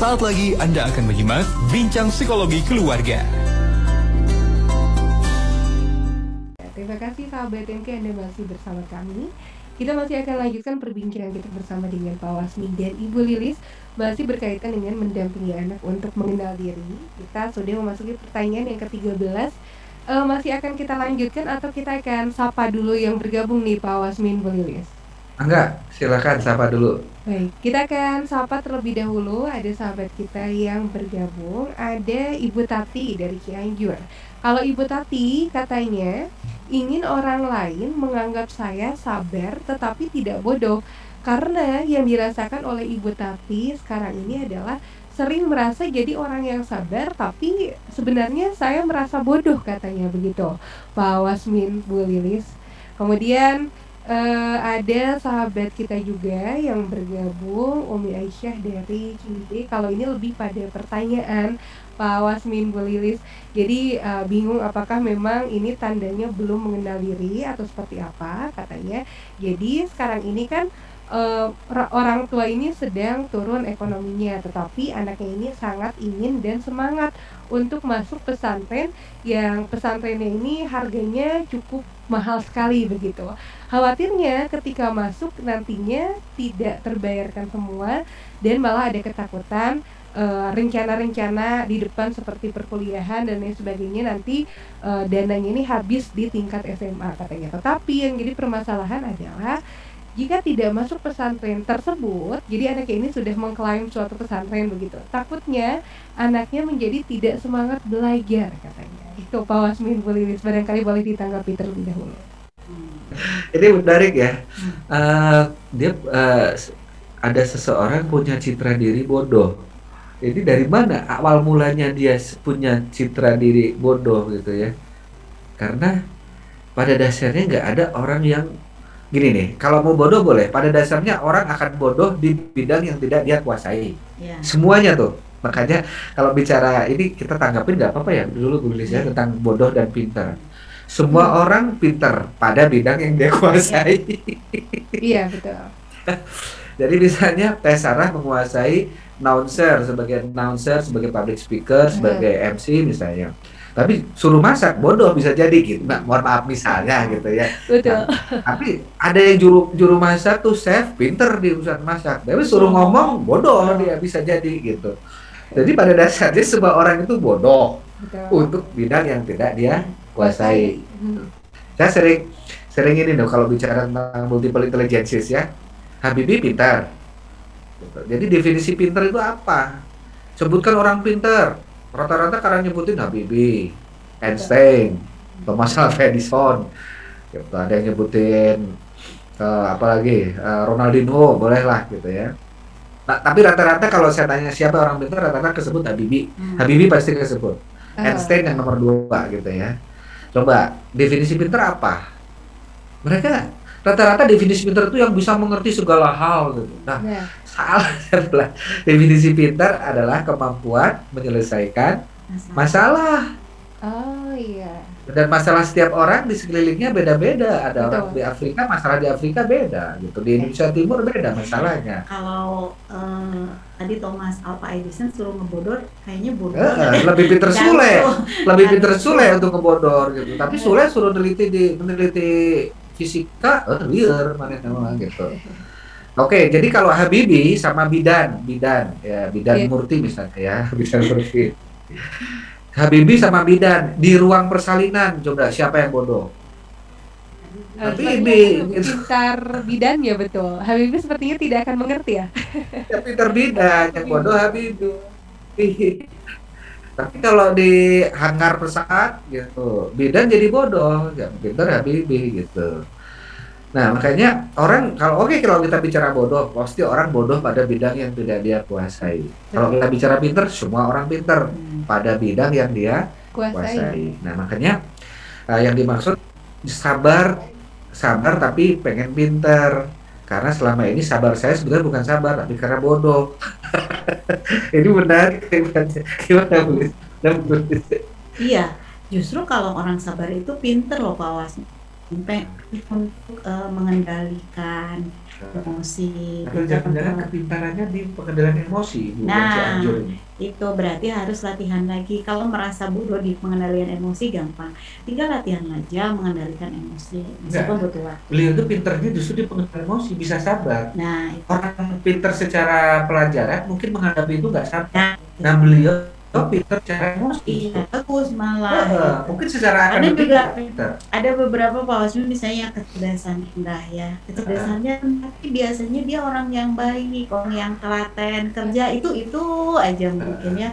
Sesaat lagi Anda akan menyimak Bincang Psikologi Keluarga. Terima kasih sahabat MK Anda masih bersama kami. Kita masih akan lanjutkan perbincangan kita bersama dengan Pak Wasmi dan Ibu Lilis masih berkaitan dengan mendampingi anak untuk mengenal diri. Kita sudah memasuki pertanyaan yang ke-13. Uh, masih akan kita lanjutkan atau kita akan sapa dulu yang bergabung nih Pak Wasmi Ibu Lilis? Enggak, silakan sapa dulu. Baik, kita akan sapa terlebih dahulu. Ada sahabat kita yang bergabung. Ada Ibu Tati dari Cianjur. Kalau Ibu Tati katanya ingin orang lain menganggap saya sabar tetapi tidak bodoh. Karena yang dirasakan oleh Ibu Tati sekarang ini adalah sering merasa jadi orang yang sabar tapi sebenarnya saya merasa bodoh katanya begitu. Pak Wasmin Bu Lilis. Kemudian uh, ada sahabat kita juga yang bergabung Umi Aisyah dari Ciwidey kalau ini lebih pada pertanyaan Pak Wasmin Bu Lilis. Jadi uh, bingung apakah memang ini tandanya belum mengenal diri atau seperti apa katanya. Jadi sekarang ini kan uh, orang tua ini sedang turun ekonominya tetapi anaknya ini sangat ingin dan semangat untuk masuk pesantren yang pesantrennya ini harganya cukup mahal sekali begitu. Khawatirnya ketika masuk nantinya tidak terbayarkan semua dan malah ada ketakutan rencana rencana-rencana di depan seperti perkuliahan dan lain sebagainya nanti uh, dananya ini habis di tingkat SMA katanya. Tetapi yang jadi permasalahan adalah jika tidak masuk pesantren tersebut, jadi anaknya ini sudah mengklaim suatu pesantren begitu. Takutnya anaknya menjadi tidak semangat belajar katanya. Itu Pak Wasmin Bulilis, barangkali boleh ditanggapi terlebih dahulu. Ini menarik ya. Uh, dia uh, ada seseorang punya citra diri bodoh. Jadi dari mana awal mulanya dia punya citra diri bodoh gitu ya? Karena pada dasarnya nggak ada orang yang gini nih, kalau mau bodoh boleh. Pada dasarnya orang akan bodoh di bidang yang tidak dia kuasai. Yeah. Semuanya tuh. Makanya kalau bicara ini kita tanggapin nggak apa-apa ya dulu tulis ya iya. tentang bodoh dan pintar. Semua hmm. orang pintar pada bidang yang dia kuasai. Iya betul. Jadi misalnya Teh Sarah menguasai announcer sebagai announcer, sebagai public speaker, sebagai MC misalnya tapi suruh masak bodoh bisa jadi gitu. Nah, mohon maaf misalnya gitu ya. Betul. Nah, tapi ada yang juru juru masak tuh chef pinter di urusan masak. Tapi suruh ngomong bodoh dia bisa jadi gitu. Jadi pada dasarnya semua orang itu bodoh betul. untuk bidang yang tidak dia kuasai. Hmm. saya sering sering ini dong kalau bicara tentang multiple intelligence ya. Habibie pintar. Jadi definisi pintar itu apa? Sebutkan orang pintar rata-rata karena nyebutin Habibie, Einstein, Thomas Alva Edison, gitu. ada yang nyebutin uh, apa lagi uh, Ronaldinho boleh lah gitu ya. Nah, tapi rata-rata kalau saya tanya siapa orang pintar rata-rata kesebut Habibie, hmm. Habibie pasti kesebut. Uh. Einstein yang nomor dua gitu ya. Coba definisi pintar apa? Mereka rata-rata definisi pintar itu yang bisa mengerti segala hal gitu. Nah, yeah. Salah adalah definisi pintar adalah kemampuan menyelesaikan masalah. masalah. Oh iya. Dan masalah setiap orang di sekelilingnya beda-beda. Ada Betul. orang di Afrika masalah di Afrika beda gitu. Di Indonesia Timur beda masalahnya. Kalau uh, tadi Thomas Alva Edison suruh ngebodor, kayaknya bodoh. Uh, lebih pinter Sule, lebih pinter Sule untuk ngebodor gitu. Tapi Sule suruh meneliti di meneliti fisika oh liar mana gitu Oke, jadi kalau Habibi sama Bidan, Bidan ya Bidan yeah. Murti misalnya ya, Bidan Murti. Habibi sama Bidan di ruang persalinan, coba siapa yang bodoh? Habibi pintar bidan ya betul. Habibi sepertinya tidak akan mengerti ya. ya pintar bidan, yang bodoh Habibi. Tapi kalau di hangar pesawat gitu, bidan jadi bodoh, ya pintar Habibi gitu. Nah makanya orang kalau oke okay, kalau kita bicara bodoh, pasti orang bodoh pada bidang yang tidak dia kuasai. Kalau kita bicara pinter, semua orang pinter hmm. pada bidang yang dia kuasai. kuasai. Nah makanya uh, yang dimaksud sabar, sabar tapi pengen pinter. Karena selama ini sabar saya sebenarnya bukan sabar, tapi karena bodoh. ini benar gimana Iya, justru kalau orang sabar itu pinter loh Pak Untuk uh, mengendalikan emosi. Atau jangan-jangan kepintarannya di pengendalian emosi, Bu, nah, itu berarti harus latihan lagi. Kalau merasa bodoh di pengendalian emosi gampang, tinggal latihan aja mengendalikan emosi. Meskipun butuh waktu. Beliau itu pinternya justru di pengendalian emosi, bisa sabar. Nah, itu. orang pinter secara pelajaran mungkin menghadapi itu nggak sabar. Nah, nah beliau oh pinter cara emosi. Iya bagus malah. Uh, mungkin secara ada juga pinter. ada beberapa Pak misalnya kecerdasan indah ya. Kecerdasannya uh. tapi biasanya dia orang yang baik orang yang telaten kerja itu itu aja mungkin ya.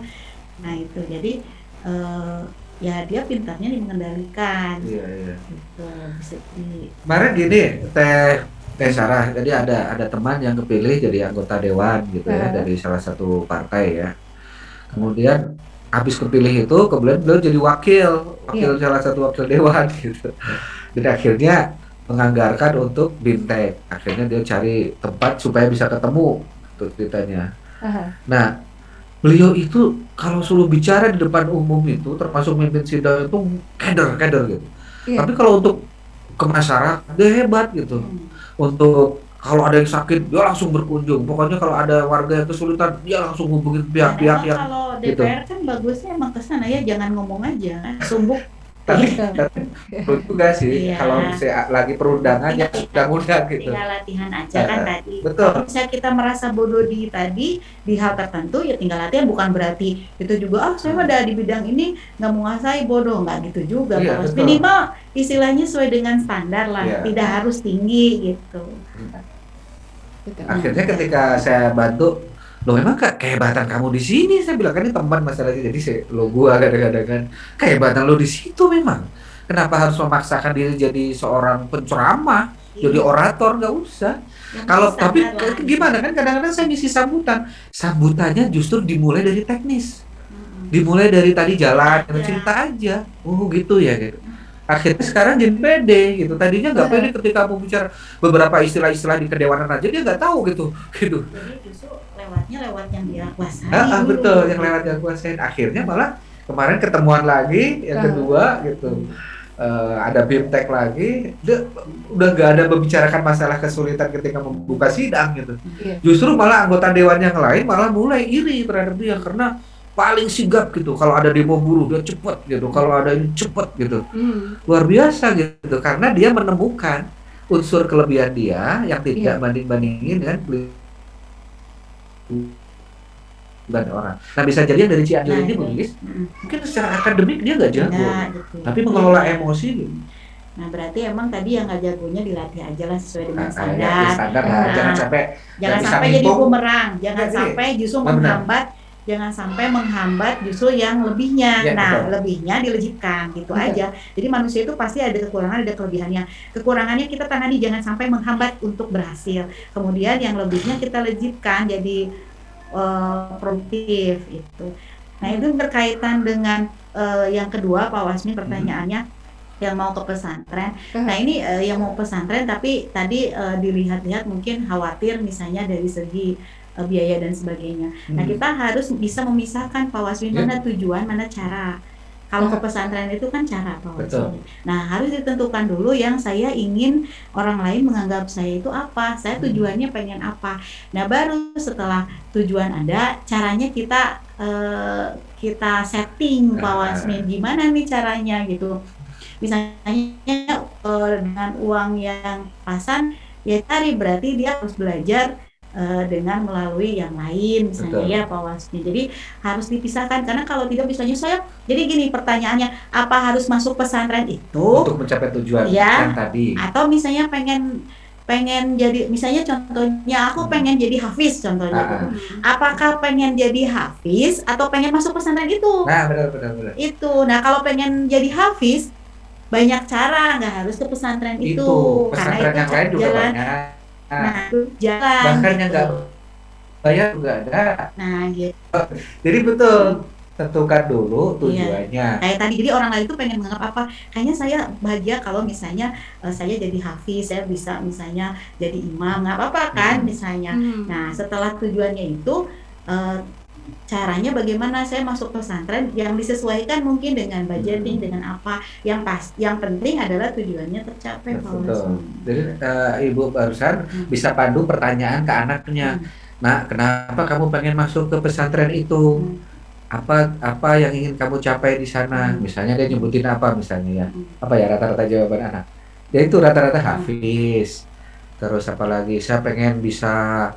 Nah itu. Jadi uh, ya dia pintarnya mengendalikan iya iya. Itu bisa di kemarin gini teh Teh Sarah, jadi ada ada teman yang kepilih jadi anggota dewan gitu ya dari salah satu partai ya kemudian habis kepilih itu kemudian beliau jadi wakil wakil yeah. salah satu wakil dewan gitu dan akhirnya menganggarkan untuk bintek akhirnya dia cari tempat supaya bisa ketemu tuh ceritanya uh-huh. nah beliau itu kalau suruh bicara di depan umum itu termasuk mimpin sidang itu keder keder gitu yeah. tapi kalau untuk ke masyarakat dia hebat gitu hmm. untuk kalau ada yang sakit dia langsung berkunjung. Pokoknya kalau ada warga yang kesulitan dia langsung hubungin pihak-pihak yang kalau DPR gitu. kan bagusnya emang ke sana ya jangan ngomong aja. Sumbuk tapi menurut juga sih iya. kalau saya lagi perundangan ya undang-undang gitu. tinggal latihan aja kan uh, tadi. Betul. kalau misalnya kita merasa bodoh di tadi di hal tertentu ya tinggal latihan bukan berarti itu juga ah saya udah di bidang ini nggak menguasai bodoh. Nggak gitu juga iya, minimal istilahnya sesuai dengan standar lah iya. tidak harus tinggi gitu. Akhirnya ketika saya bantu lo emang kak kehebatan kamu di sini? Saya bilang kan ini teman masalahnya jadi saya lo gua kadang-kadang kan kehebatan lo di situ memang. Kenapa harus memaksakan diri jadi seorang penceramah iya. jadi orator? Nggak usah. Kalau tapi gimana? Kan kadang-kadang saya ngisi sambutan. Sambutannya justru dimulai dari teknis. Dimulai dari tadi jalan ya. cerita aja. Oh gitu ya gitu akhirnya sekarang jadi pede gitu. Tadinya nggak pede ketika mau bicara beberapa istilah-istilah di kedewanan aja dia nggak tahu gitu. Gitu. Jadi justru lewatnya lewat yang dia kuasai ah, ah, betul yang lewat yang kuasai akhirnya malah kemarin ketemuan lagi yang kedua gitu. Uh, ada bimtek lagi. Dia udah nggak ada membicarakan masalah kesulitan ketika membuka sidang gitu. Iya. justru malah anggota dewan yang lain malah mulai iri terhadap dia karena paling sigap gitu kalau ada demo buruh dia cepet gitu kalau ada ini cepet gitu hmm. luar biasa gitu karena dia menemukan unsur kelebihan dia yang tidak yeah. banding bandingin dengan banyak orang. Nah bisa jadi dari Cianjur nah, ini menulis, mungkin secara akademik dia nggak jago, nah, gitu. tapi mengelola emosi. Gitu. Nah berarti emang tadi yang nggak jagonya dilatih aja lah sesuai dengan nah, standar. Ya, standar nah, jangan sampai jangan sampai jadi bumerang, jangan sampai justru menghambat jangan sampai menghambat justru yang lebihnya. Ya, nah, betul. lebihnya dilejitkan gitu betul. aja. Jadi manusia itu pasti ada kekurangan, ada kelebihannya. Kekurangannya kita tangani jangan sampai menghambat untuk berhasil. Kemudian yang lebihnya kita lejitkan jadi uh, produktif itu. Nah, itu berkaitan dengan uh, yang kedua Pak Wasmi pertanyaannya hmm. yang mau ke pesantren. Nah, ini uh, yang mau pesantren tapi tadi uh, dilihat-lihat mungkin khawatir misalnya dari segi uh, biaya dan sebagainya. Nah, hmm. Nah kita harus bisa memisahkan Pak Waswin yeah. mana tujuan, mana cara. Kalau ke pesantren itu kan cara Pak Waswin. Nah harus ditentukan dulu yang saya ingin orang lain menganggap saya itu apa, saya hmm. tujuannya pengen apa. Nah baru setelah tujuan ada, caranya kita uh, kita setting Pak Wasmin gimana nih caranya gitu. Misalnya uh, dengan uang yang pasan ya cari berarti dia harus belajar uh, dengan melalui yang lain misalnya Betul. ya Pak Wasmi. Jadi harus dipisahkan karena kalau tidak misalnya saya jadi gini pertanyaannya apa harus masuk pesantren itu untuk mencapai tujuan ya, yang tadi atau misalnya pengen pengen jadi misalnya contohnya aku hmm. pengen jadi hafiz contohnya nah. gitu. Apakah pengen jadi hafiz atau pengen masuk pesantren itu? Nah, benar benar benar. Itu. Nah, kalau pengen jadi hafiz banyak cara nggak harus ke pesantren itu, itu. pesantren karena itu yang lain juga jalan banyak nah, nah jalan bahkan gitu. yang nggak bayar juga ada nah gitu jadi betul tentukan dulu iya. tujuannya. Iya. Kayak tadi jadi orang lain itu pengen menganggap apa? Kayaknya saya bahagia kalau misalnya uh, saya jadi hafiz, saya bisa misalnya jadi imam, nggak apa-apa kan hmm. misalnya. Hmm. Nah setelah tujuannya itu uh, caranya bagaimana saya masuk pesantren yang disesuaikan mungkin dengan budgeting hmm. dengan apa yang pas yang penting adalah tujuannya tercapai Betul. Jadi uh, ibu barusan hmm. bisa pandu pertanyaan ke anaknya. Hmm. Nah, kenapa kamu pengen masuk ke pesantren itu? Hmm. Apa apa yang ingin kamu capai di sana? Hmm. Misalnya dia nyebutin apa misalnya ya? Hmm. Apa ya rata-rata jawaban anak? Ya itu rata-rata hmm. hafiz. Terus apalagi saya pengen bisa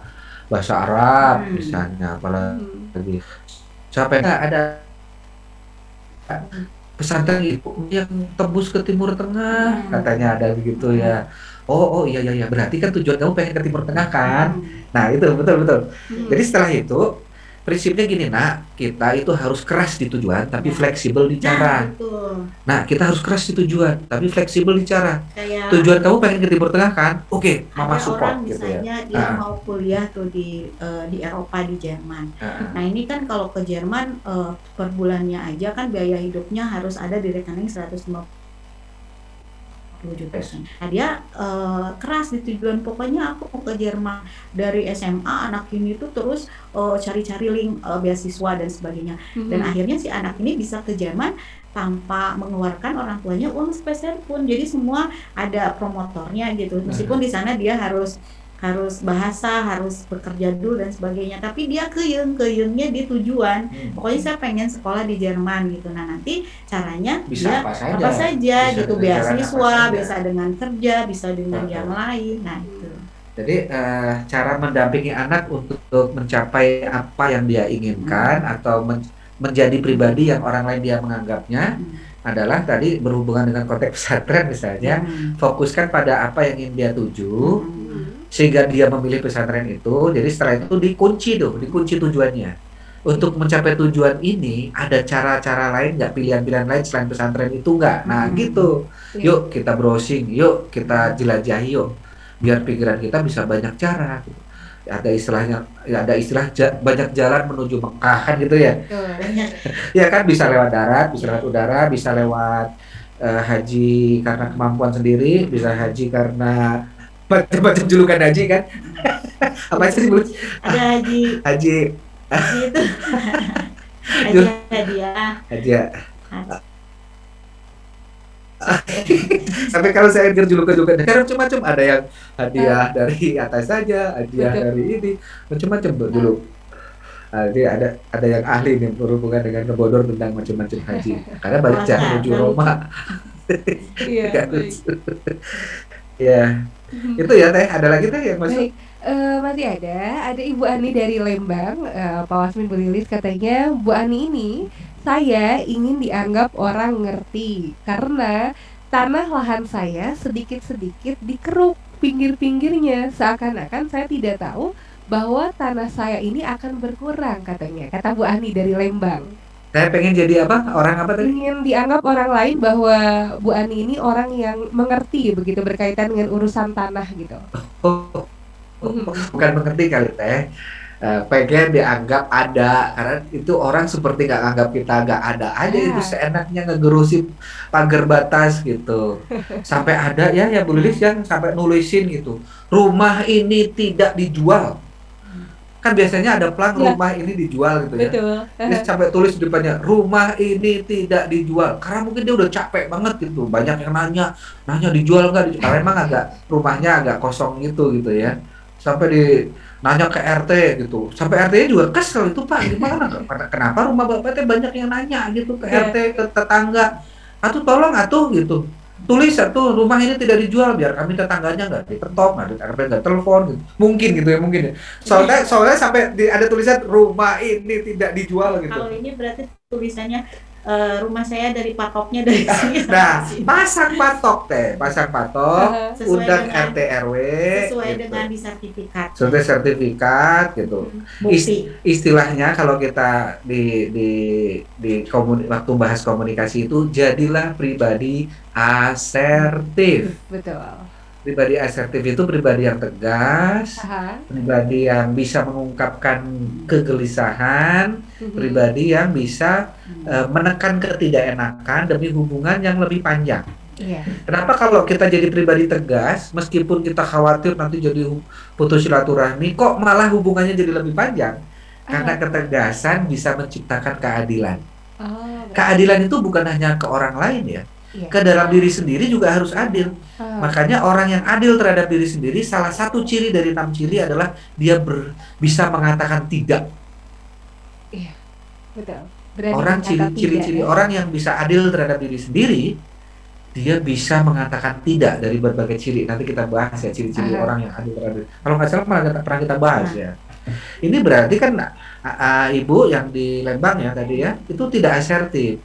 bahasa Arab hmm. misalnya apalagi hmm. yang ada pesantren itu yang tembus ke Timur Tengah hmm. katanya ada begitu ya oh oh iya iya iya berarti kan tujuan kamu pengen ke Timur Tengah kan hmm. nah itu betul betul hmm. jadi setelah itu prinsipnya gini nak. Kita itu harus keras di tujuan tapi nah. fleksibel di cara. nah, nah kita harus keras di tujuan tapi fleksibel di cara. Kayak tujuan kamu pengen ke timur tengah kan? Oke okay, mama support orang gitu ya. misalnya dia uh. mau kuliah tuh di uh, di Eropa di Jerman. Uh. nah ini kan kalau ke Jerman uh, per bulannya aja kan biaya hidupnya harus ada di rekening 150 juta Nah dia uh, keras di tujuan pokoknya aku mau ke Jerman dari SMA anak ini tuh terus uh, cari-cari link uh, beasiswa dan sebagainya. Mm-hmm. Dan akhirnya si anak ini bisa ke Jerman tanpa mengeluarkan orang tuanya uang spesial pun. Jadi semua ada promotornya gitu. Meskipun di sana dia harus harus bahasa, harus bekerja dulu dan sebagainya. Tapi dia keyeng, keyengnya di tujuan. Hmm. Pokoknya saya pengen sekolah di Jerman gitu. Nah nanti caranya bisa dia apa saja, apa saja bisa gitu, beasiswa, bisa dengan kerja, bisa dengan Betul. yang lain. Nah itu. Jadi uh, cara mendampingi anak untuk mencapai apa yang dia inginkan hmm. atau men menjadi pribadi yang orang lain dia menganggapnya. Hmm adalah tadi berhubungan dengan konteks pesantren misalnya hmm. fokuskan pada apa yang ingin dia tuju hmm sehingga dia memilih pesantren itu jadi setelah itu dikunci tuh dikunci tujuannya. Untuk mencapai tujuan ini ada cara-cara lain nggak? Pilihan-pilihan lain selain pesantren itu nggak? Nah hmm. gitu. Iya. yuk kita browsing yuk kita jelajahi yuk. Biar pikiran kita bisa banyak cara gitu. ada istilahnya ya ada istilah ja, banyak jalan menuju Mekah kan gitu ya? Ya kan bisa lewat darat bisa lewat udara bisa lewat uh, haji karena kemampuan sendiri bisa haji karena macam-macam julukan haji kan? Apa sih sebut? Ada haji. Haji. Haji itu. Haji hadiah. Hadiah. Sampai kalau saya dengar julukan-julukan karena macam-macam. Ada yang hadiah dari atas saja, hadiah Betul. dari ini, macam-macam. Dulu. Nah, jadi ada ada yang ahli nih berhubungan dengan kebodor tentang macam-macam haji. Karena banyak cara menuju Roma. Iya. Ya. itu ya teh. Ada lagi teh yang masuk? Baik. Uh, masih ada, ada Ibu Ani dari Lembang, uh, Pak Wasmin Belilis katanya Bu Ani ini saya ingin dianggap orang ngerti karena tanah lahan saya sedikit-sedikit dikeruk pinggir-pinggirnya. Seakan-akan saya tidak tahu bahwa tanah saya ini akan berkurang katanya. Kata Bu Ani dari Lembang. Saya pengen jadi apa? Orang apa tadi? Ingin dianggap orang lain bahwa Bu Ani ini orang yang mengerti begitu berkaitan dengan urusan tanah gitu. Oh, bukan mengerti kali teh. Uh, pengen dianggap ada karena itu orang seperti nggak anggap kita nggak ada aja yeah. itu seenaknya ngegerusi pagar batas gitu sampai ada ya ya Bu Lilis yang sampai nulisin gitu rumah ini tidak dijual kan biasanya ada pelang ya. rumah ini dijual gitu ya. Betul. Dia sampai tulis di depannya rumah ini tidak dijual karena mungkin dia udah capek banget gitu. Banyak yang nanya, nanya dijual nggak? Dijual. Karena emang agak rumahnya agak kosong gitu gitu ya. Sampai di nanya ke RT gitu. Sampai RT-nya juga kesel itu Pak, gimana? Kenapa rumah Bapak teh banyak yang nanya gitu ke RT iya. ke tetangga. Atuh tolong atuh gitu tulis satu rumah ini tidak dijual biar kami tetangganya nggak diketok nggak kami nggak telepon gitu. mungkin gitu ya mungkin ya soalnya soalnya sampai ada tulisan rumah ini tidak dijual gitu kalau ini berarti tulisannya uh, rumah saya dari patoknya dari sini. Nah, pasang patok teh, pasang patok, sesuai undang dengan, RT RW sesuai gitu. dengan di sertifikat. Sesuai sertifikat gitu. Hmm, Ist, istilahnya kalau kita di di di komuni, waktu bahas komunikasi itu jadilah pribadi asertif. Betul pribadi asertif itu pribadi yang tegas, Aha. pribadi yang bisa mengungkapkan kegelisahan, uh-huh. pribadi yang bisa uh, menekan ketidakenakan demi hubungan yang lebih panjang. Yeah. Kenapa kalau kita jadi pribadi tegas, meskipun kita khawatir nanti jadi putus silaturahmi, kok malah hubungannya jadi lebih panjang? Karena ketegasan bisa menciptakan keadilan. Oh, Keadilan itu bukan hanya ke orang lain ya, Iya. ke dalam diri sendiri juga harus adil. Ah, Makanya orang yang adil terhadap diri sendiri, salah satu ciri dari enam ciri adalah dia ber- bisa mengatakan tidak. betul. Berani Orang ciri-ciri ya. orang yang bisa adil terhadap diri sendiri, dia bisa mengatakan tidak dari berbagai ciri. Nanti kita bahas ya ciri-ciri Aha. orang yang adil terhadap. Kalau nggak salah malah kita- pernah kita bahas ya. Ini berarti kan a- a- ibu yang di Lembang ya tadi ya, itu tidak asertif,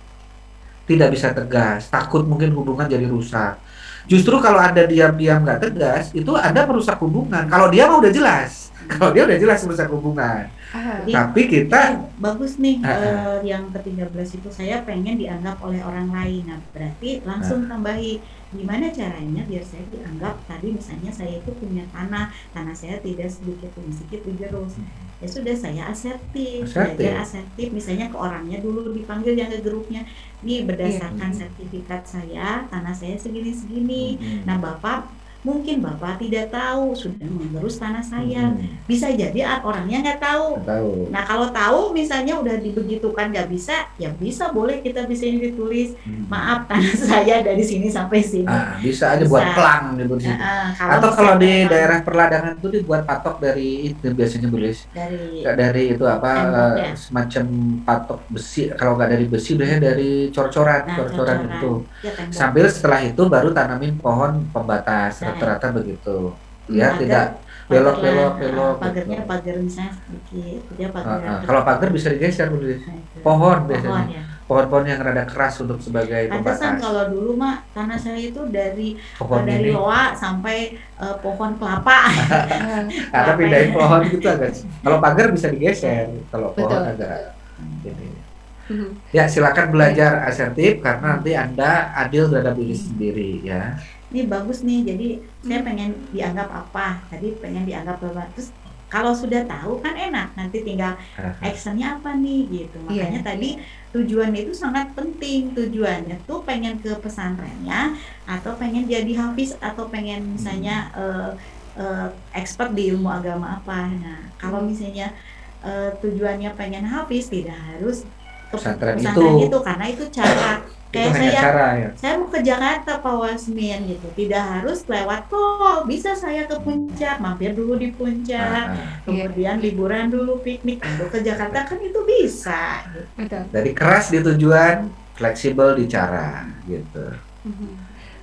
tidak bisa tegas, takut mungkin hubungan jadi rusak. Justru kalau ada diam-diam nggak tegas, itu ada merusak hubungan. Kalau dia mah udah jelas, kalau dia udah jelas merusak hubungan. Ah, Tapi kita Eh, bagus nih Ah, ah. eh, yang ke-13 itu saya pengen dianggap oleh orang lain. Nah, berarti langsung tambahi gimana caranya biar saya dianggap tadi misalnya saya itu punya tanah, tanah saya tidak sedikit demi sedikit digerus. Ya sudah saya asertif, Asertif. belajar asertif misalnya ke orangnya dulu dipanggil yang ke grupnya. Nih berdasarkan Iya. sertifikat saya, tanah saya segini-segini. Hmm. Nah, Bapak mungkin Bapak tidak tahu sudah menggerus tanah saya. Hmm. Bisa jadi orangnya nggak tahu. Nggak tahu. Nah kalau tahu misalnya udah dibegitukan nggak bisa, ya bisa boleh kita bisa ini ditulis Hmm. maaf tanah saya dari sini sampai sini. Ah, bisa aja buat pelang di. Nah, ah, Atau kalau di misalnya daerah perladangan itu dibuat patok dari itu biasanya tulis dari dari itu apa ya? semacam patok besi kalau nggak dari besi biasanya dari cor-coran Nah, cor-coran itu ya, sambil setelah itu baru tanamin pohon pembatas Nah. Rata-rata begitu Hmm, ya pagar- tidak belok belok belok pagarnya gitu. pagar misalnya sedikit, dia pagar. ah. kalau pagar bisa digeser tulis Nah, pohon Pohon biasanya ya. pohon-pohon yang rada keras untuk sebagai pembatas kalau dulu mah tanah saya itu dari pohon dari ini loa sampai eh, pohon kelapa. ah, ada pindahin pohon gitu agak kalau pagar bisa digeser kalau pohon Betul. agak ini hmm. Ya, silakan belajar asertif karena nanti Anda adil terhadap diri sendiri ya. Ini bagus nih jadi saya pengen dianggap apa? Tadi pengen dianggap apa? Terus kalau sudah tahu kan enak nanti tinggal actionnya apa nih? Gitu. Makanya Iya. tadi tujuannya itu sangat penting. Tujuannya tuh pengen ke pesantrennya atau pengen jadi hafiz atau pengen misalnya eh, eh, expert di ilmu agama apa. Nah kalau misalnya eh, tujuannya pengen hafiz tidak harus Pesantren pesantren itu. itu karena itu cara Itu kayak hanya saya cara ya. saya mau ke Jakarta Pak Wasmin gitu tidak harus lewat tol bisa saya ke puncak mampir dulu di puncak Nah, kemudian liburan dulu piknik lalu ke Jakarta kan itu bisa gitu. betul. dari keras di tujuan, fleksibel di cara gitu. Mhm.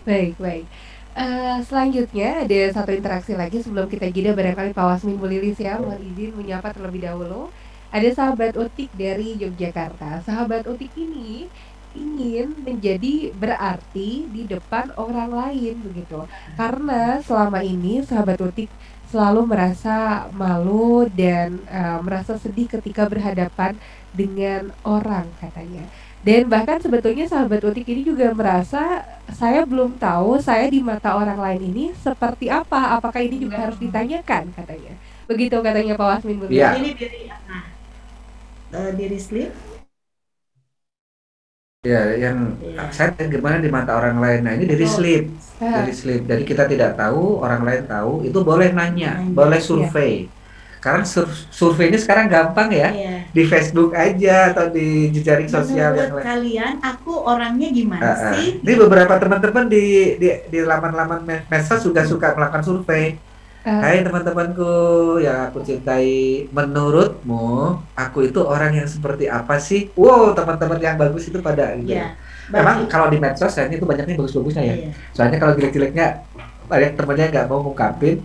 Baik, baik. Eh, selanjutnya ada satu interaksi lagi sebelum kita jeda barangkali Pak Wasmin Bu Lilis ya mohon izin menyapa terlebih dahulu. Ada sahabat Utik dari Yogyakarta. Sahabat Utik ini ingin menjadi berarti di depan orang lain begitu. Karena selama ini sahabat Utik selalu merasa malu dan eh, merasa sedih ketika berhadapan dengan orang katanya. Dan bahkan sebetulnya sahabat utik ini juga merasa saya belum tahu saya di mata orang lain ini seperti apa. Apakah ini juga harus ditanyakan katanya. Begitu katanya Pak Wasmin. Iya. ini eh, diri sleep Ya, yang Iya. saya gimana di mata orang lain. Nah, ini dari Oh. sleep, Ah, dari sleep. Jadi kita tidak tahu, orang lain tahu, itu boleh nanya, Nanya. boleh survei. Karena sur- surveinya sekarang gampang ya, Iya. di Facebook aja atau di jejaring sosial yang lain. kalian aku orangnya gimana Ah, ah. sih Ini beberapa teman-teman di di di laman-laman med- medsos juga suka melakukan survei. Ah, Hai teman-temanku yang aku cintai, menurutmu aku itu orang yang seperti apa sih? Wow, teman-teman yang bagus itu pada gitu. ya Memang bagi- kalau di medsos ya, ini tuh banyaknya bagus-bagusnya ya. iya. Soalnya kalau jelek-jeleknya banyak temennya nggak mau ngungkapin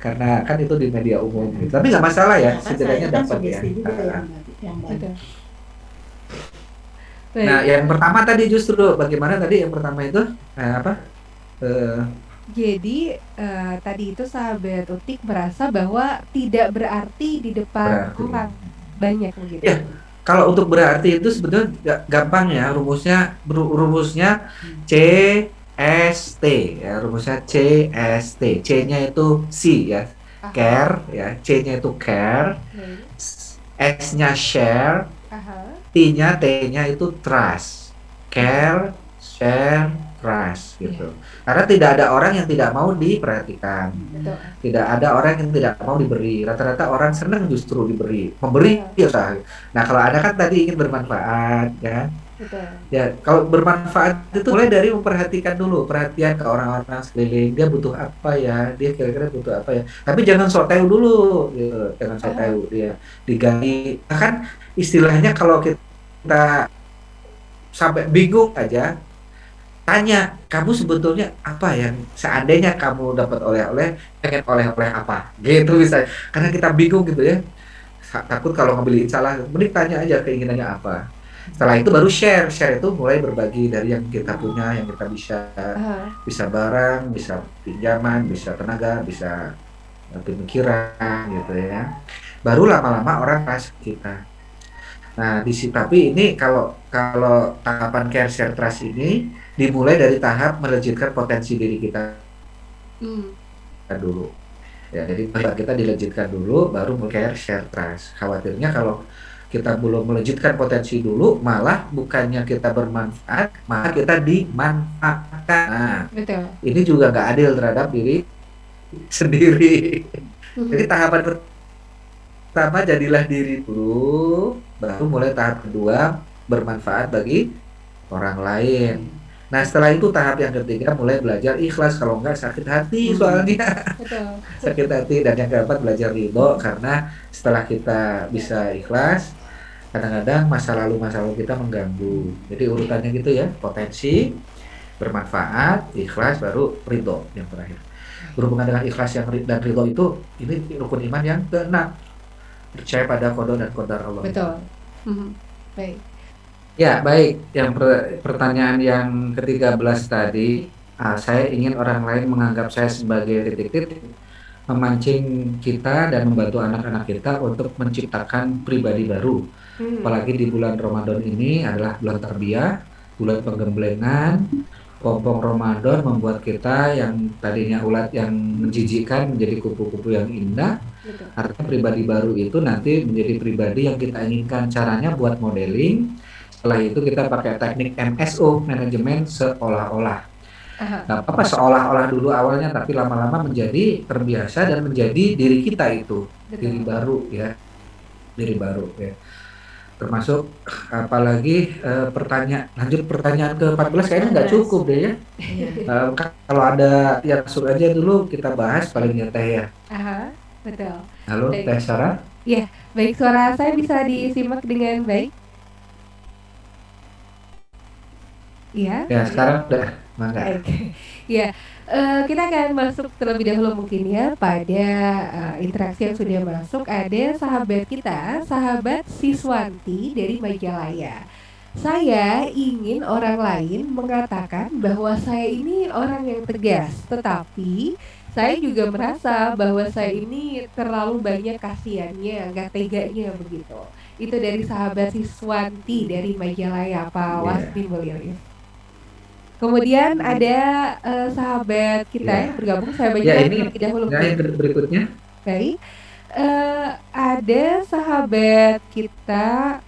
karena kan itu di media umum gitu. Tapi nggak masalah ya, setidaknya kan dapat ya. sugesti juga Ah, ah. yang, yang bagus. betul. Baik. Nah, yang pertama tadi justru bagaimana tadi yang pertama itu eh, apa? Eh, Jadi eh, tadi itu sahabat utik merasa bahwa tidak berarti di depan Berarti. orang banyak begitu. Ya. kalau untuk berarti itu sebetulnya ga- gampang ya rumusnya ru- rumusnya C S T ya rumusnya C S T C-nya itu C ya Aha, care ya C-nya itu care baik. S-nya share T-nya T-nya itu trust care share trust gitu. Yeah. Karena tidak ada orang yang tidak mau diperhatikan. Betul. Tidak ada orang yang tidak mau diberi. Rata-rata orang senang justru diberi, memberi yeah. ya Nah, kalau Anda kan tadi ingin bermanfaat ya. Betul. Ya, kalau bermanfaat itu mulai dari memperhatikan dulu, perhatian ke orang-orang sekeliling, dia butuh apa ya, dia kira-kira butuh apa ya. Tapi jangan sok tahu dulu, gitu. jangan sok tahu dia digali. Kan istilahnya kalau kita sampai bingung aja, tanya kamu sebetulnya apa yang seandainya kamu dapat oleh-oleh pengen oleh-oleh apa? Gitu bisa karena kita bingung gitu ya. Takut kalau ngambil salah mending tanya aja keinginannya apa. Setelah itu baru share. Share itu mulai berbagi dari yang kita punya yang kita bisa. Uh. bisa barang bisa pinjaman bisa tenaga bisa pemikiran gitu ya. Baru lama-lama orang kasih kita nah di tapi ini kalau kalau tahapan care share trust ini dimulai dari tahap melejitkan potensi diri kita hmm. dulu ya jadi kita dilejitkan dulu baru mulai share trust khawatirnya kalau kita belum melejitkan potensi dulu malah bukannya kita bermanfaat malah kita dimanfaatkan nah, Betul. ini juga nggak adil terhadap diri sendiri hmm. jadi tahapan pertama jadilah diri dulu baru mulai tahap kedua bermanfaat bagi orang lain. Nah setelah itu tahap yang ketiga mulai belajar ikhlas kalau enggak sakit hati hmm. soalnya. Betul. sakit hati. Dan yang keempat belajar ridho karena setelah kita bisa ikhlas kadang-kadang masa lalu masa lalu kita mengganggu. Jadi urutannya gitu ya potensi bermanfaat ikhlas baru ridho yang terakhir. Berhubungan dengan ikhlas yang dan ridho itu ini rukun iman yang keenam percaya pada kodok dan kodar Allah betul hmm. baik Ya, baik. Yang per pertanyaan yang ke-13 tadi, uh, saya ingin orang lain menganggap saya sebagai titik-titik memancing kita dan membantu anak-anak kita untuk menciptakan pribadi baru. Hmm. Apalagi di bulan Ramadan ini adalah bulan terbiah, bulan penggemblengan, pompong Ramadan membuat kita yang tadinya ulat yang menjijikkan menjadi kupu-kupu yang indah. Artinya pribadi baru itu nanti menjadi pribadi yang kita inginkan. Caranya buat modeling, setelah itu kita pakai teknik MSO manajemen seolah-olah. Nah, apa seolah-olah dulu awalnya tapi lama-lama menjadi terbiasa dan menjadi diri kita itu. Betul. diri baru ya. Diri baru ya. Termasuk apalagi uh, pertanyaan lanjut pertanyaan ke 14 kayaknya nggak cukup deh ya. Uh, kalau ada yang masuk aja dulu kita bahas paling ya teh ya. Aha, betul halo baik. teh Sarah ya baik suara saya bisa disimak dengan baik Iya. Ya sekarang udah mangga. ya uh, kita akan masuk terlebih dahulu mungkin ya pada uh, interaksi yang sudah masuk. Ada sahabat kita, sahabat Siswanti dari Majalaya. Saya ingin orang lain mengatakan bahwa saya ini orang yang tegas, tetapi saya juga merasa bahwa saya ini terlalu banyak kasihannya, nggak teganya begitu. Itu dari sahabat Siswanti dari Majalaya, Pak yeah. Waspi Kemudian ada uh, sahabat kita ya. yang bergabung, saya baca ya, ini dahulu. Ya, yang berikutnya. Baik. Uh, ada sahabat kita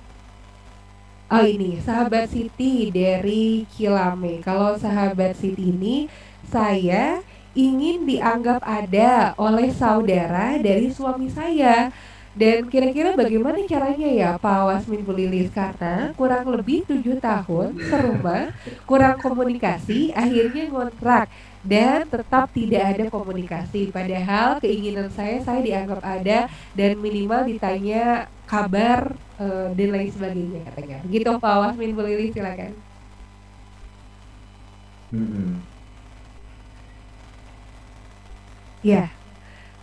Oh ini sahabat Siti dari Kilame. Kalau sahabat Siti ini saya ingin dianggap ada oleh saudara dari suami saya dan kira-kira bagaimana caranya ya Pak Wasmin Bulilis karena kurang lebih tujuh tahun serumah, kurang komunikasi, akhirnya ngontrak dan tetap tidak ada komunikasi. Padahal keinginan saya saya dianggap ada dan minimal ditanya kabar uh, dan lain sebagainya katanya. Gitu Pak Wasmin Bulilis silakan. Hmm. Ya.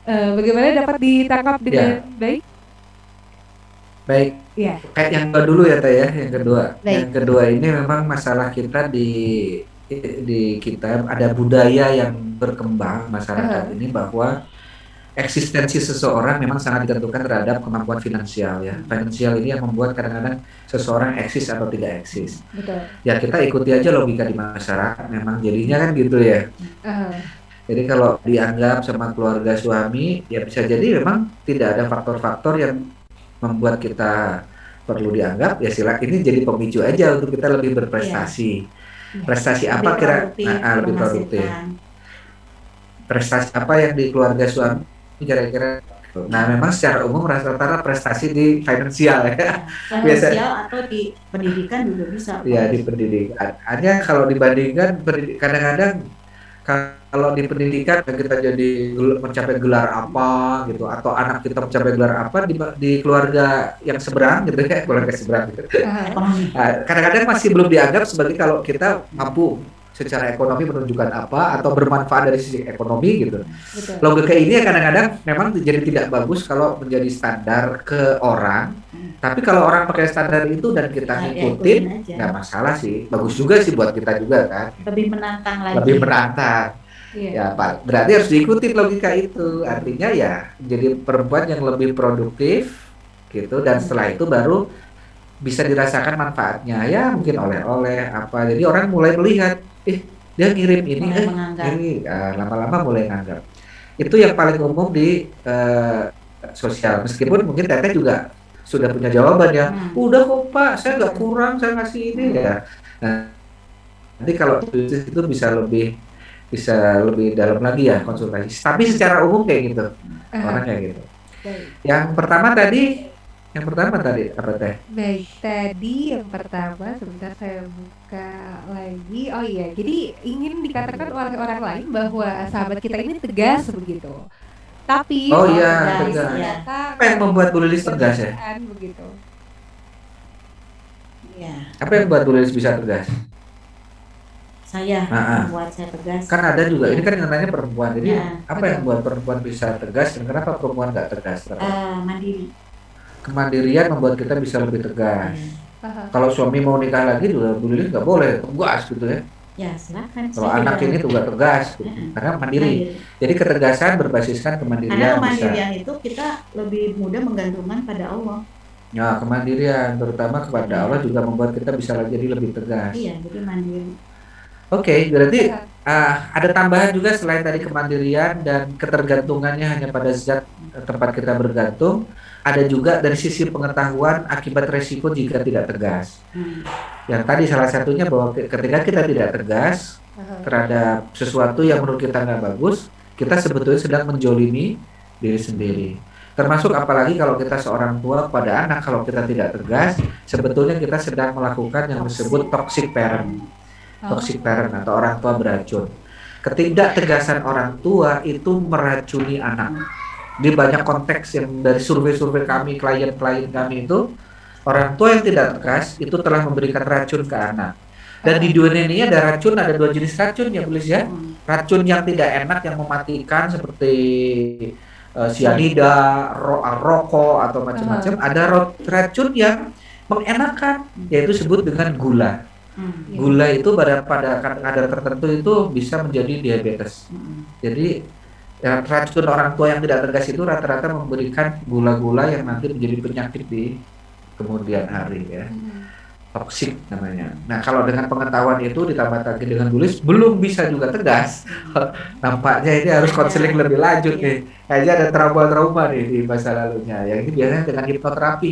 Uh, bagaimana dapat ditangkap dengan ya. baik? Baik. Ya. Kayak yang kedua dulu ya Teh ya, yang kedua. Baik. Yang kedua ini memang masalah kita di di kita ada budaya yang berkembang masyarakat uh ini bahwa eksistensi seseorang memang sangat ditentukan terhadap kemampuan finansial ya. Finansial ini yang membuat kadang-kadang seseorang eksis atau tidak eksis. Betul. Ya kita ikuti aja logika di masyarakat memang jadinya kan gitu ya. Uh. Jadi kalau dianggap sama keluarga suami, ya bisa jadi memang tidak ada faktor-faktor yang membuat kita perlu dianggap, ya sila ini jadi pemicu aja untuk kita lebih berprestasi. Iya. prestasi lebih apa kira nah, lebih produktif prestasi apa yang di keluarga suami kira-kira Nah, memang secara umum rata-rata prestasi di finansial ya. Finansial atau di pendidikan juga bisa. Iya, di pendidikan. Hanya kalau dibandingkan kadang-kadang kalau di pendidikan kita jadi mencapai gelar apa gitu atau anak kita mencapai gelar apa di, di keluarga yang seberang gitu ya keluarga seberang gitu. Nah, kadang-kadang masih belum dianggap sebagai kalau kita mampu secara ekonomi menunjukkan apa atau bermanfaat dari sisi ekonomi gitu. Betul. Logika ini kadang-kadang memang jadi tidak bagus kalau menjadi standar ke orang. Hmm. Tapi kalau orang pakai standar itu dan kita nah, ngikutin, nggak masalah sih. Bagus juga sih buat kita juga kan. Lebih menantang lagi. Lebih menantang. Iya. Ya, Pak. Berarti harus diikuti logika itu. Artinya ya jadi perempuan yang lebih produktif gitu dan setelah itu baru bisa dirasakan manfaatnya ya mungkin oleh-oleh apa jadi orang mulai melihat eh dia ngirim ini mulai eh ini uh, lama-lama mulai nganggap. Itu yang paling umum di uh, sosial. Meskipun mungkin teteh juga sudah punya jawaban ya. Hmm. udah kok pak saya nggak kurang saya ngasih ini hmm. ya. Nah, nanti kalau itu bisa lebih bisa lebih dalam lagi ya konsultasi. Tapi secara umum kayak gitu uh, orang kayak gitu yang pertama tadi yang pertama tadi apa teh? Baik, tadi yang pertama sebentar saya buka lagi. Oh iya, jadi ingin dikatakan oleh orang lain bahwa sahabat kita ini tegas begitu. Tapi Oh iya, tegas. Apa yang membuat Bu Lilis tegas ya? Begitu. Iya. Apa yang membuat Bu Lilis bisa tegas? Saya nah, membuat saya tegas. Kan ada juga, ini kan yang nanya perempuan. Jadi ya, apa betul. yang membuat perempuan bisa tegas dan kenapa perempuan nggak tegas? Uh, mandiri kemandirian membuat kita bisa lebih tegas. Hmm. Kalau suami mau nikah lagi juga Bu Lili nggak boleh tegas gitu ya. Ya silakan. Kalau anak ini juga tegas, gitu. hmm. karena mandiri. mandiri. Jadi ketegasan berbasiskan kemandirian. Karena kemandirian bisa. itu kita lebih mudah menggantungkan pada Allah. Ya kemandirian terutama kepada ya. Allah juga membuat kita bisa jadi lebih tegas. Iya, jadi mandiri. Oke, okay, berarti uh, ada tambahan juga selain tadi kemandirian dan ketergantungannya hanya pada zat tempat kita bergantung ada juga dari sisi pengetahuan akibat resiko jika tidak tegas. Hmm. Yang tadi salah satunya bahwa ketika kita tidak tegas terhadap sesuatu yang menurut kita nggak bagus, kita sebetulnya sedang menjolimi diri sendiri. Termasuk apalagi kalau kita seorang tua pada anak, kalau kita tidak tegas, sebetulnya kita sedang melakukan yang disebut toxic parent, oh. toxic parent atau orang tua beracun. Ketidaktegasan orang tua itu meracuni anak. Di banyak konteks yang dari survei-survei kami klien-klien kami itu orang tua yang tidak tegas itu telah memberikan racun ke anak. Dan di dunia ini ada racun ada dua jenis racun ya tulis ya. Racun yang tidak enak yang mematikan seperti uh, sianida ro rokok atau macam-macam ada racun yang mengenakan yaitu sebut dengan gula hmm, iya. gula itu pada pada kadar tertentu itu bisa menjadi diabetes jadi ya, racun orang tua yang tidak tegas itu rata-rata memberikan gula-gula yang nanti menjadi penyakit di kemudian hari ya hmm. toksik namanya. Nah kalau dengan pengetahuan itu ditambah lagi dengan tulis belum bisa juga tegas. Nampaknya ini harus konseling lebih lanjut nih. Kayaknya ada trauma-trauma nih di masa lalunya. Yang ini biasanya dengan hipnoterapi.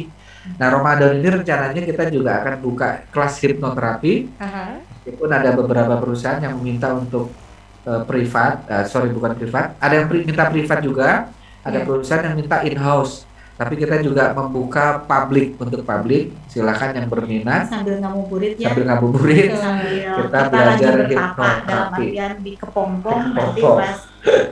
Nah Ramadan ini rencananya kita juga akan buka kelas hipnoterapi. Uh -huh. ada beberapa perusahaan yang meminta untuk uh, privat, uh, sorry bukan privat, ada yang pri minta privat juga, ada yeah. perusahaan yang minta in-house. Tapi kita juga membuka publik untuk publik, silakan yang berminat sambil ngabuburit ya. Sambil ngabuburit, sambil kita, kita belajar hipnoterapi. Dalam artian di kepompong, nanti pas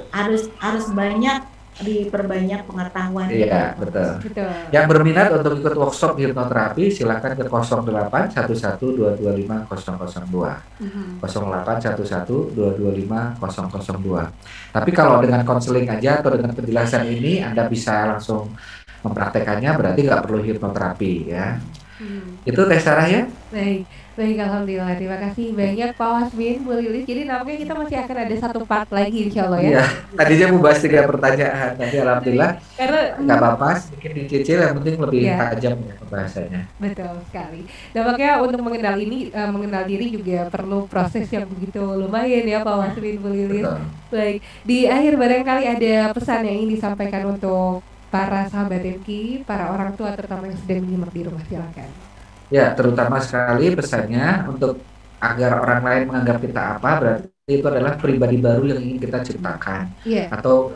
harus harus banyak diperbanyak pengetahuan. Iya, betul. betul. Yang berminat untuk ikut workshop hipnoterapi silakan ke 08 11 225 002. Mm -hmm. 08 11 225 002. Tapi kalau dengan konseling aja atau dengan penjelasan ini Anda bisa langsung mempraktekannya berarti nggak perlu hipnoterapi ya. Hmm. Itu tes Sarah ya? Baik. Baik, Alhamdulillah. Terima kasih banyak Pak Wasmin, Bu Lilis. Jadi nampaknya kita masih akan ada satu part lagi insya Allah ya. Iya, tadinya mau bahas tiga pertanyaan. Nanti Alhamdulillah Karena nggak apa-apa, sedikit dicicil, yang penting lebih ya. tajam ya pembahasannya. Betul sekali. Nampaknya untuk mengenal ini, uh, mengenal diri juga perlu proses yang begitu lumayan ya Pak Wasmin, Bu Lilis. Betul. Baik, di akhir barangkali ada pesan yang ingin disampaikan untuk para sahabat MK, para orang tua terutama yang sedang menyimak di rumah silakan. Ya, terutama sekali pesannya untuk agar orang lain menganggap kita apa berarti itu adalah pribadi baru yang ingin kita ciptakan yeah. atau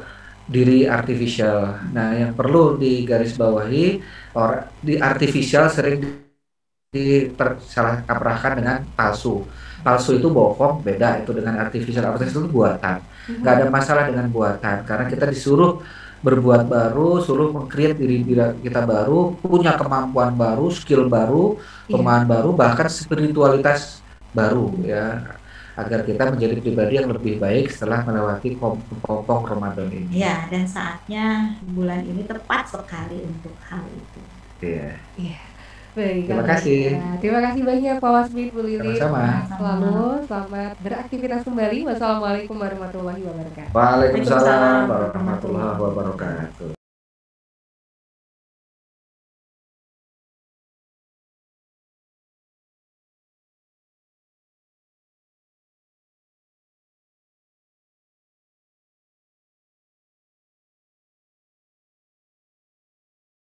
diri artificial. Nah, yang perlu digarisbawahi orang di artificial sering disalah kaprahkan dengan palsu. Palsu itu bohong, beda itu dengan artificial. Artificial itu buatan. Mhm. Gak ada masalah dengan buatan karena kita disuruh berbuat baru, suruh mengcreate diri kita baru, punya kemampuan baru, skill baru, yeah. baru, bahkan spiritualitas baru ya agar kita menjadi pribadi yang lebih baik setelah melewati kelompok Ramadan ini. Ya, dan saatnya bulan ini tepat sekali untuk hal itu. Iya. Iya. Baik, terima kasih. Ya. Terima kasih banyak Pak Wasmi Bu Lili. Sama-sama. Selalu selamat beraktivitas kembali. Wassalamualaikum warahmatullahi wabarakatuh. Waalaikumsalam warahmatullahi wabarakatuh.